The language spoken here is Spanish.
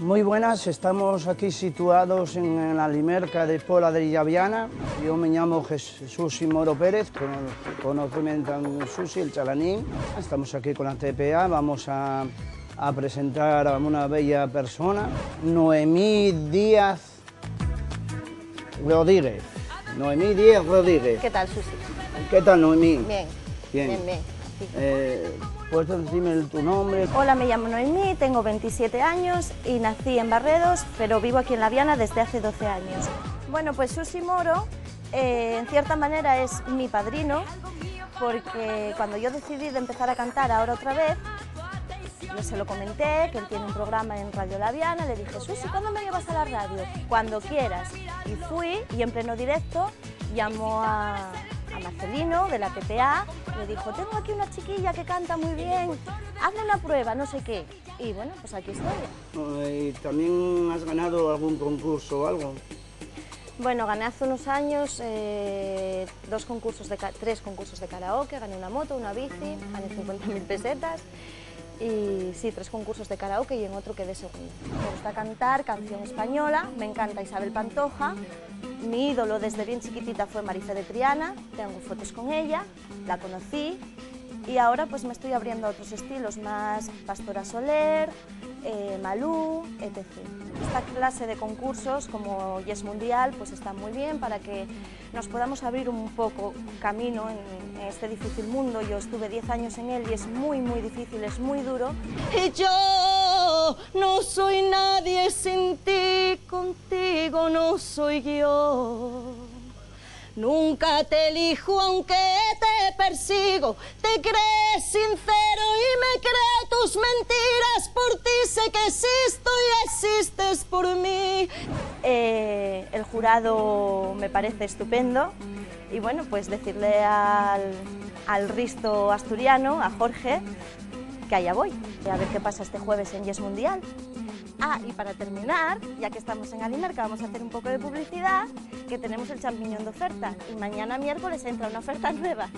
Muy buenas, estamos aquí situados en la Limerca de Pola de Llaviana. Yo me llamo Jesús Moro Pérez, conocimiento en Susi, el chalanín. Estamos aquí con la TPA, vamos a, a presentar a una bella persona, Noemí Díaz Rodríguez. Noemí Díaz Rodríguez. ¿Qué tal, Susi? ¿Qué tal, Noemí? Bien. Bien. Bien, bien. sí. Eh, ¿Puedes decirme tu nombre? Hola, me llamo Noemí, tengo 27 años y nací en Barredos, pero vivo aquí en La Viana desde hace 12 años. Bueno, pues Susi Moro, eh, en cierta manera, es mi padrino, porque cuando yo decidí de empezar a cantar ahora otra vez, yo se lo comenté, que él tiene un programa en Radio La Viana, le dije, Susi, ¿cuándo me llevas a la radio? Cuando quieras. Y fui, y en pleno directo, llamó a Marcelino de la PPA, le dijo, tengo aquí una chiquilla que canta muy bien, hazle una prueba, no sé qué. Y bueno, pues aquí estoy. ¿Y también has ganado algún concurso o algo? Bueno, gané hace unos años eh, dos concursos de, tres concursos de karaoke, gané una moto, una bici, gané 50.000 pesetas y sí, tres concursos de karaoke y en otro quedé segundo. Me gusta cantar canción española, me encanta Isabel Pantoja, mi ídolo desde bien chiquitita fue Marife de Triana, tengo fotos con ella, la conocí y ahora pues me estoy abriendo a otros estilos, más Pastora Soler, eh, Malú, etc. Esta clase de concursos como Yes Mundial pues está muy bien para que nos podamos abrir un poco camino en, en este difícil mundo. Yo estuve 10 años en él y es muy muy difícil, es muy duro. Y yo no soy nadie sin ti, contigo no soy yo. Nunca te elijo aunque te persigo, te crees sincero y me creo tus mentiras, por ti sé que existo y existes por mí. Eh, el jurado me parece estupendo y bueno, pues decirle al, al Risto asturiano, a Jorge, que allá voy, a ver qué pasa este jueves en Yes Mundial. Ah, y para terminar, ya que estamos en Alimerca, vamos a hacer un poco de publicidad, que tenemos el champiñón de oferta y mañana miércoles entra una oferta nueva.